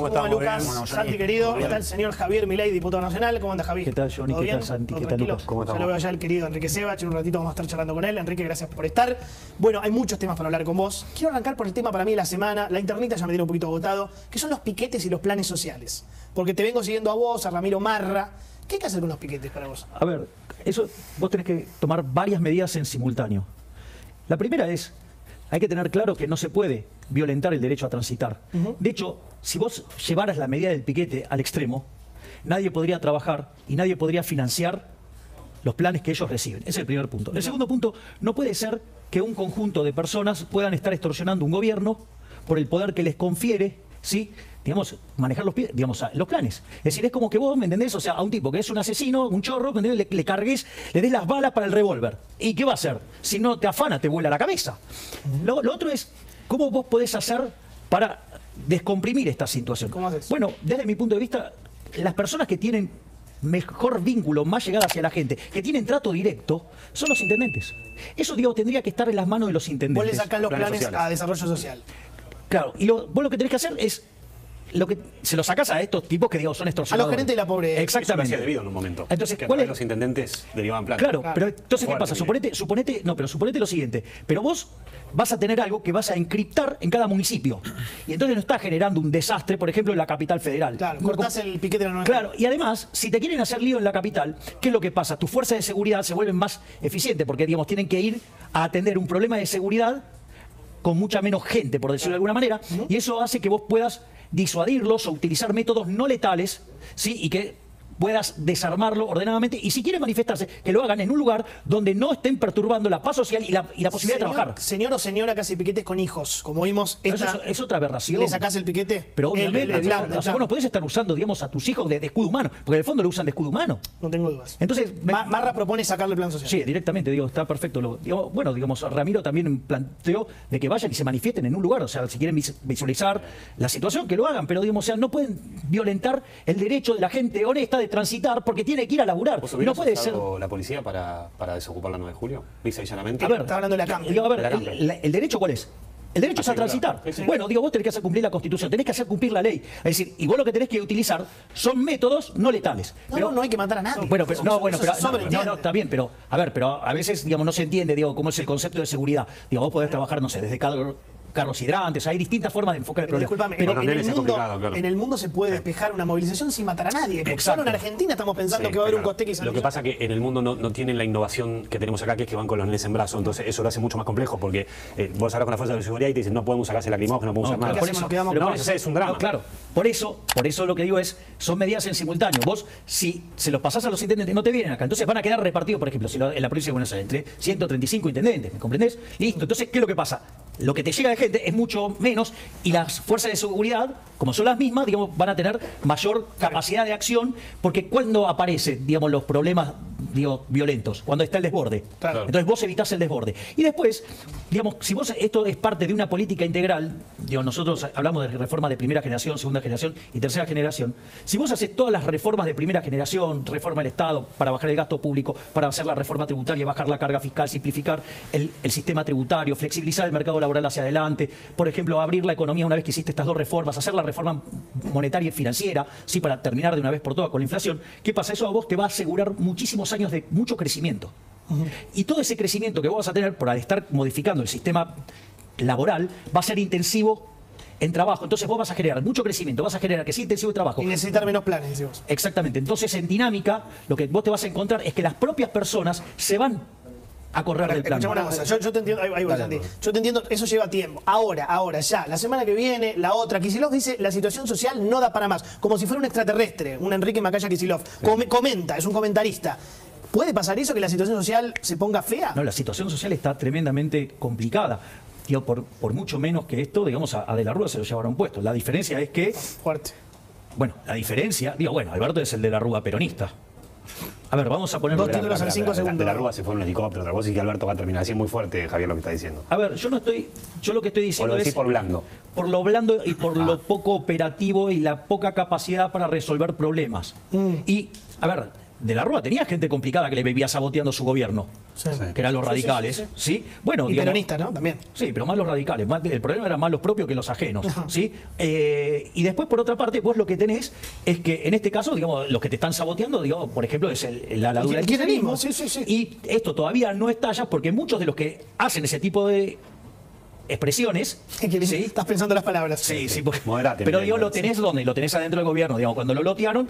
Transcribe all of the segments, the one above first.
¿Cómo ¿Cómo va estamos? Lucas? Bueno, Santi querido. Está el señor Javier Milei, diputado nacional. ¿Cómo anda Javi? ¿Qué tal, Johnny? ¿Todo ¿Qué tal, bien? Santi? ¿Todo ¿Qué tal? Lucas? ¿Cómo estamos? lo veo allá el querido Enrique Sebach. En un ratito vamos a estar charlando con él. Enrique, gracias por estar. Bueno, hay muchos temas para hablar con vos. Quiero arrancar por el tema para mí de la semana. La internita ya me tiene un poquito agotado. Que son los piquetes y los planes sociales. Porque te vengo siguiendo a vos, a Ramiro Marra. ¿Qué hay que hacer con los piquetes para vos? A ver, eso vos tenés que tomar varias medidas en simultáneo. La primera es, hay que tener claro que no se puede violentar el derecho a transitar. De hecho, si vos llevaras la medida del piquete al extremo, nadie podría trabajar y nadie podría financiar los planes que ellos reciben. Ese es el primer punto. El segundo punto, no puede ser que un conjunto de personas puedan estar extorsionando un gobierno por el poder que les confiere, ¿sí? digamos, manejar los, pi- digamos, los planes. Es decir, es como que vos, ¿me entendés? O sea, a un tipo que es un asesino, un chorro, ¿me entendés? Le, le cargues, le des las balas para el revólver. ¿Y qué va a hacer? Si no te afana, te vuela la cabeza. Lo, lo otro es, ¿cómo vos podés hacer para descomprimir esta situación? ¿Cómo haces? Bueno, desde mi punto de vista, las personas que tienen mejor vínculo, más llegada hacia la gente, que tienen trato directo, son los intendentes. Eso, digo, tendría que estar en las manos de los Vos le intendentes. sacás los planes a desarrollo social. Claro, y lo, vos lo que tenés que hacer es lo que se lo sacás a estos tipos que digo son extorsionadores. gerentes de la pobreza. Eso Exactamente. hacía debido en un momento. Entonces, que a los intendentes derivaban planes. Claro, Claro. pero entonces ¿qué pasa? Suponete, suponete, no, pero suponete lo siguiente. Pero vos vas a tener algo que vas a encriptar en cada municipio. Y entonces no estás generando un desastre, por ejemplo, en la capital federal. Claro, cortás el piquete de la. Claro, y además, si te quieren hacer lío en la capital, ¿qué es lo que pasa? Tus fuerzas de seguridad se vuelven más eficientes porque, digamos, tienen que ir a atender un problema de seguridad con mucha menos gente, por decirlo de alguna manera, y eso hace que vos puedas disuadirlos o utilizar métodos no letales, ¿sí? Y que puedas desarmarlo ordenadamente y si quieren manifestarse, que lo hagan en un lugar donde no estén perturbando la paz social y la, y la posibilidad señor, de trabajar. Señor o señora que hace piquetes con hijos. Como vimos, esta, eso es, es otra aberración. ¿Le sacás el piquete? Pero El- obviamente, el- el o sea, vos no podés estar usando, digamos, a tus hijos de, de escudo humano, porque en el fondo lo usan de escudo humano. No tengo dudas. Entonces, me- Ma- Marra propone sacarle el plan social. Sí, directamente, digo, está perfecto. Lo- digo, bueno, digamos, Ramiro también planteó de que vayan y se manifiesten en un lugar, o sea, si quieren vis- visualizar la situación, que lo hagan, pero digamos, o sea, no pueden violentar el derecho de la gente honesta de transitar porque tiene que ir a laburar. ¿Vos No puede ser. la policía para, para desocupar la 9 de julio? Y llanamente. A ver, Está hablando de la Cambre. digo, a ver, De la el, Cambre. la- el derecho cuál es? El derecho es a transitar. Sí, sí. Bueno, digo, vos tenés que hacer cumplir la Constitución, tenés que hacer cumplir la ley. Es decir, y vos lo que tenés que utilizar son métodos no letales. No, no, no hay que matar a nadie. Bueno, pero, no, bueno, pero, no, sobreentiende. no, no, está bien, pero a ver, pero a veces, digamos, no se entiende, digo, cómo es el concepto de seguridad. Digo, vos podés trabajar, no sé, desde carro- carros hidrantes, hay distintas formas de enfocar el Pero problema. Pero- en, el mundo, claro. en el mundo se puede despejar una movilización sin matar a nadie. Solo en Argentina estamos pensando Sí, que va a haber un claro. costeque y Lo que pasa es que en el mundo no, no tienen la innovación que tenemos acá, que es que van con los nenes en brazos. Entonces eso lo hace mucho más complejo porque eh, vos hablas con la fuerza de seguridad y te dicen no podemos sacarse lacrimógeno, no podemos No, usar nada. por eso, Nos quedamos eso. eso- es un drama. no, claro, por eso, por eso lo que digo es, son medidas en simultáneo. Vos, si se los pasás a los intendentes, no te vienen acá. Entonces van a quedar repartidos, por ejemplo, si lo- en la provincia de Buenos Aires, entre 135 intendentes, ¿me comprendés? Listo. Entonces, ¿qué es lo que pasa? Lo que te llega de gente es mucho menos y las fuerzas de seguridad, como son las mismas, digamos, van a tener mayor capacidad de acción, porque cuando aparecen, digamos, los problemas digo, violentos, cuando está el desborde. Claro. Entonces vos evitás el desborde. Y después, digamos, si vos esto es parte de una política integral, digo, nosotros hablamos de reforma de primera generación, segunda generación y tercera generación, si vos haces todas las reformas de primera generación, reforma del Estado para bajar el gasto público, para hacer la reforma tributaria, bajar la carga fiscal, simplificar el, el sistema tributario, flexibilizar el mercado laboral hacia adelante, por ejemplo, abrir la economía una vez que hiciste estas dos reformas, hacer la reforma monetaria y financiera, sí, para terminar de una vez por todas con la inflación, ¿qué pasa? Eso a vos te va a asegurar muchísimos años de mucho crecimiento. Y todo ese crecimiento que vos vas a tener por estar modificando el sistema laboral va a ser intensivo en trabajo. Entonces vos vas a generar mucho crecimiento, vas a generar que sea intensivo el trabajo. Y necesitar menos planes. Exactamente. Entonces en dinámica lo que vos te vas a encontrar es que las propias personas se van a correr del plan. Escuchame una cosa, yo, yo te entiendo, ahí, ahí voy, Santi. Yo te entiendo, eso lleva tiempo. Ahora, ahora, ya, la semana que viene, la otra. Kisilov dice, la situación social no da para más. Como si fuera un extraterrestre, un Enrique Macaya Kisilov. Come- comenta, es un comentarista. ¿Puede pasar eso, que la situación social se ponga fea? No, la situación social está tremendamente complicada. Digo, por, por mucho menos que esto, digamos, a, a De la Rúa se lo llevaron puesto. La diferencia es que, Fuerte. bueno, la diferencia, digo, bueno, Alberto es el de la Rúa peronista. A ver, vamos a poner... Dos títulos en cinco De la- segundos. De la Rúa se fue en un helicóptero, otra cosa y que Alberto va a terminar así muy fuerte, Javier, lo que está diciendo. A ver, yo no estoy, yo lo que estoy O diciendo lo decís es por blando. por lo blando y por lo poco operativo y la poca capacidad para resolver problemas. Y, a ver, de la Rúa tenía gente complicada que le vivía saboteando su gobierno. que eran los Sí, sí, radicales, sí, ¿sí? sí. Bueno, Y digamos- ¿no? También. Sí, pero más los radicales. más- el problema era más los propios que los ajenos. ¿sí? Eh, y después, por otra parte, vos lo que tenés es que en este caso, digamos, los que te están saboteando, digamos, por ejemplo, es el, la ladura El del kirchnerismo, sí, sí, sí. Y esto todavía no estalla porque muchos de los que hacen ese tipo de expresiones. ¿Qué ¿sí? Estás pensando las palabras. Sí, sí, porque- Moderate, pero digo, lo tenés donde, lo tenés adentro del gobierno, digamos, cuando lo lotearon,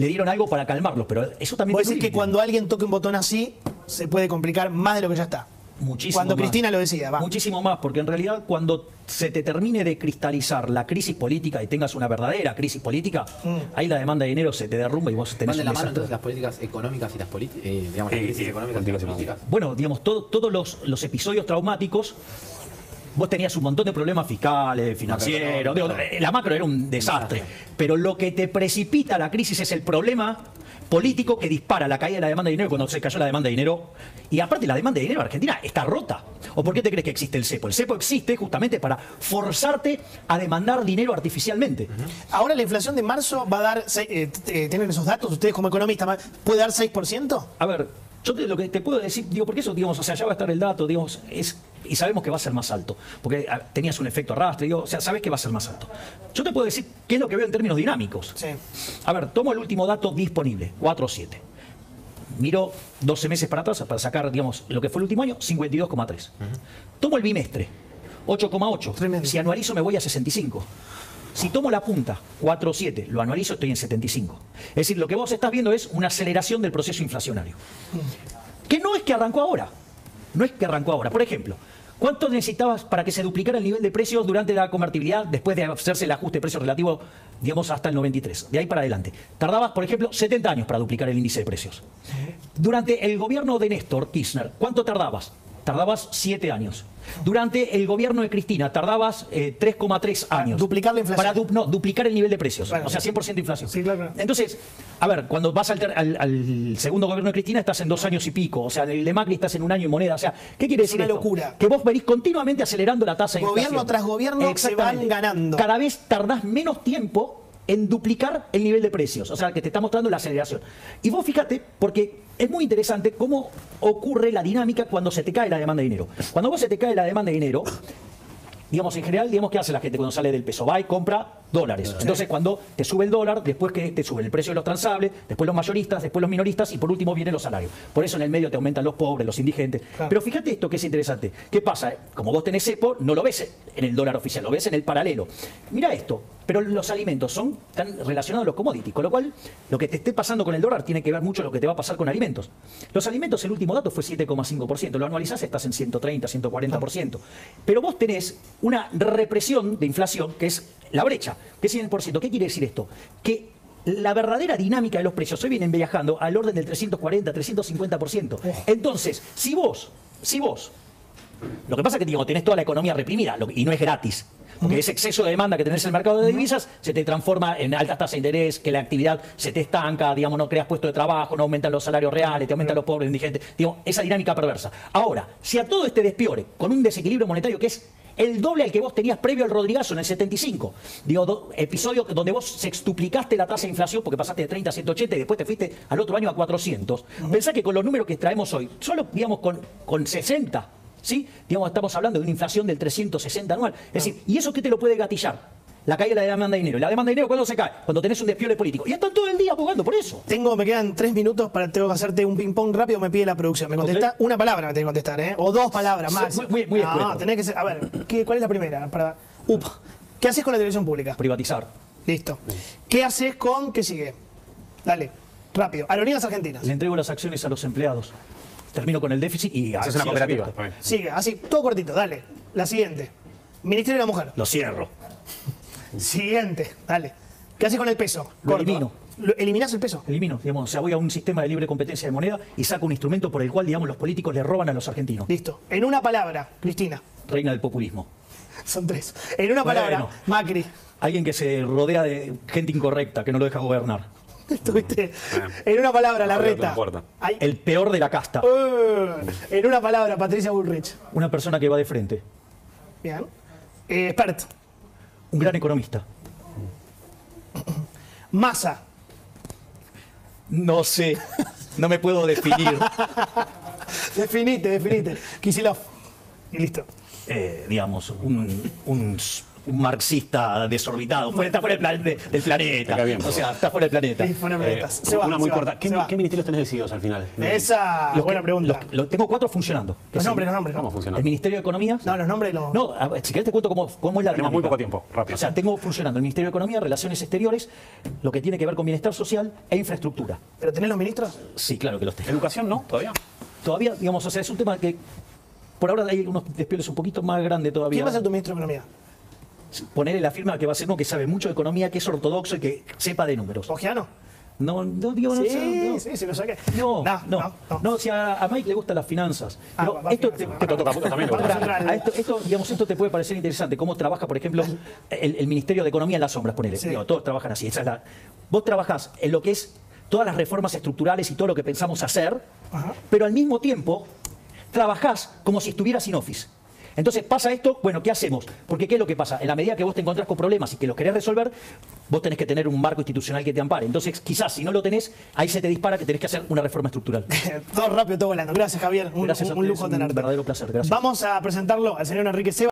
le dieron algo para calmarlos, pero eso también decís un que cuando alguien toque un botón así, se puede complicar más de lo que ya está. Muchísimo Cuando más. Cristina lo decía, va. Muchísimo más, porque en realidad cuando se te termine de cristalizar la crisis política y tengas una verdadera crisis política, Mm. ahí la demanda de dinero se te derrumba y vos tenés Van de un la mano entonces las políticas económicas y las políticas, digamos, las crisis económicas y las políticas políticas. Bueno, digamos, todo- todos los, los episodios traumáticos, vos tenías un montón de problemas fiscales, financieros, digo, la macro era un desastre, pero lo que te precipita la crisis es el problema político que dispara la caída de la demanda de dinero cuando se cayó la demanda de dinero. Y aparte la demanda de dinero en Argentina está rota. ¿O por qué te crees que existe el cepo? El cepo existe justamente para forzarte a demandar dinero artificialmente. Ahora la inflación de marzo va a dar, eh, eh, ¿tienen esos datos ustedes como economistas? ¿Puede dar 6%? A ver, yo te- lo que te puedo decir, digo, porque eso, digamos, o sea, ya va a estar el dato, digamos, es, y sabemos que va a ser más alto, porque ah, tenías un efecto arrastre, digo, o sea, sabes que va a ser más alto. Yo te puedo decir qué es lo que veo en términos dinámicos. Sí. A ver, tomo el último dato disponible, 4.7. Miro 12 meses para atrás para sacar, digamos, lo que fue el último año, 52,3. Tomo el bimestre, 8,8. Tremendo. Si anualizo me voy a 65. Si tomo la punta, 4,7, lo anualizo, estoy en 75. Es decir, lo que vos estás viendo es una aceleración del proceso inflacionario. Que no es que arrancó ahora. No es que arrancó ahora. Por ejemplo, ¿cuánto necesitabas para que se duplicara el nivel de precios durante la convertibilidad después de hacerse el ajuste de precios relativo, digamos, hasta el 93? De ahí para adelante. Tardabas, por ejemplo, 70 años para duplicar el índice de precios. Durante el gobierno de Néstor Kirchner, ¿cuánto tardabas? Tardabas 7 años. Durante el gobierno de Cristina tardabas eh, 3,3 años. duplicar la inflación. Para du- no, duplicar el nivel de precios. O sea, 100% de inflación. Sí, claro. Entonces, a ver, cuando vas al, al- al segundo gobierno de Cristina estás en dos años y pico. O sea, el de Macri estás en un año y moneda. O sea, ¿qué quiere Es decir una esto? locura. Que vos venís continuamente acelerando la tasa de Gobierno inflación. tras gobierno se van ganando. Cada vez tardás menos tiempo en duplicar el nivel de precios. O sea, que te está mostrando la aceleración. Y vos fíjate, porque es muy interesante cómo ocurre la dinámica cuando se te cae la demanda de dinero. Cuando vos se te cae la demanda de dinero, digamos, en general, digamos, ¿qué hace la gente cuando sale del peso? Va y compra dólares. Entonces, cuando te sube el dólar, después que te sube el precio de los transables, después los mayoristas, después los minoristas y por último vienen los salarios. Por eso en el medio te aumentan los pobres, los indigentes. Claro. Pero fíjate esto que es interesante. ¿Qué pasa? Como vos tenés cepo, no lo ves en el dólar oficial, lo ves en el paralelo. Mira esto, pero los alimentos son tan relacionados a los commodities, con lo cual lo que te esté pasando con el dólar tiene que ver mucho lo que te va a pasar con alimentos. Los alimentos, el último dato fue 7,5%, lo anualizás, estás en 130, 140%. Pero vos tenés una represión de inflación que es la brecha, que es 100%. ¿Qué quiere decir esto? Que la verdadera dinámica de los precios hoy vienen viajando al orden del 340, 350%. Entonces, si vos, si vos lo que pasa es que digo, tenés toda la economía reprimida lo y no es gratis. Porque ese exceso de demanda que tenés en el mercado de divisas se te transforma en altas tasas de interés, que la actividad se te estanca, digamos, no creas puestos de trabajo, no aumentan los salarios reales, te aumentan los pobres, indigentes. Digo, esa dinámica perversa. Ahora, si a todo este despiore, con un desequilibrio monetario que es el doble al que vos tenías previo al Rodrigazo en el 75, digo, do- episodio donde vos sextuplicaste la tasa de inflación porque pasaste de 30 a 180 y después te fuiste al otro año a 400. Pensá que con los números que traemos hoy, solo, digamos, con, con 60, ¿sí? Digamos, estamos hablando de una inflación del 360 anual. Es decir, ¿y eso qué te lo puede gatillar? La caída de la demanda de dinero. ¿Y la demanda de dinero cuándo se cae? Cuando tenés un despiole político. Y están todo el día abogando por eso. Tengo, me quedan tres minutos para tengo que hacerte un ping-pong rápido, me pide la producción. Me contesta una palabra, me tenés que contestar, ¿eh? O dos palabras más. muy- muy- muy no, tenés que ser. A ver, ¿qué- ¿cuál es la primera? Para, up. ¿Qué haces con la televisión pública? Privatizar. Listo. ¿Qué haces con. ¿Qué sigue? Dale, rápido. Aerolíneas Argentinas. Le entrego las acciones a los empleados. Termino con el déficit y Haces una sigo cooperativa. Sigue, así, todo cortito, dale. La siguiente. Ministerio de la Mujer. Lo cierro. Siguiente, dale. ¿Qué haces con el peso? Lo elimino. Lo- ¿Eliminás el peso? Elimino, digamos, o sea, voy a un sistema de libre competencia de moneda y saco un instrumento por el cual, digamos, los políticos le roban a los argentinos. Listo. En una palabra, Cristina. Reina del populismo. Son tres. En una palabra, Bueno. Macri. Alguien que se rodea de gente incorrecta, que no lo deja gobernar. ¿Estuviste? En una palabra, la reta. El peor de la casta. eh, en una palabra, Patricia Bullrich. Una persona que va de frente. Bien. Eh, expert. Un gran economista. Massa. No sé. No me puedo definir. Definite, definite. Kisilov. Y listo. eh, digamos, un, un- un marxista desorbitado. Fuera- está fuera del, plan- de- del planeta. Está bien, o sea, está fuera del planeta. Sí, fuera de Eh. Se va, una muy se corta. ¿Qué, se va. qué ministerios tenés decididos al final? Esa, Los buena que- pregunta. los- los- tengo cuatro funcionando. Los nombres, los nombres. ¿Cómo ¿no? funciona? El Ministerio de Economía. No, los nombres los. No, ver, si querés te cuento cómo, cómo es la Tenemos muy poco tiempo, rápido. O sea, tengo funcionando el Ministerio de Economía, Relaciones Exteriores, lo que tiene que ver con bienestar social e infraestructura. ¿Pero tenés los ministros? Sí, claro que los tengo. ¿Educación no? ¿Todavía? Todavía, digamos, o sea, es un tema que por ahora hay unos despliegues un poquito más grandes todavía. ¿Quién va a ser tu ministro de Economía? Ponerle la firma que va a ser uno que sabe mucho de economía, que es ortodoxo y que sepa de números. ¿Ojeano? No, no digo, no, Sí, no. sí, se lo saqué. No, no, no. no, no. si a, a Mike le gustan las finanzas. Ah, va, esto te, toca- también a esto, esto, digamos, esto te puede parecer interesante. Cómo trabaja, por ejemplo, el, el Ministerio de Economía en las sombras, ponele. Sí. Digo, todos trabajan así. Esa es la- vos trabajás en lo que es todas las reformas estructurales y todo lo que pensamos hacer, Ajá. pero al mismo tiempo trabajás como si estuvieras sin office. Entonces pasa esto, bueno, ¿qué hacemos? Porque ¿qué es lo que pasa? En la medida que vos te encontrás con problemas y que los querés resolver, vos tenés que tener un marco institucional que te ampare. Entonces, quizás si no lo tenés, ahí se te dispara que tenés que hacer una reforma estructural. todo rápido, todo volando. Gracias, Javier. Un, Gracias un lujo ustedes, un tenerte. verdadero placer, gracias. Vamos a presentarlo al señor Enrique Seba.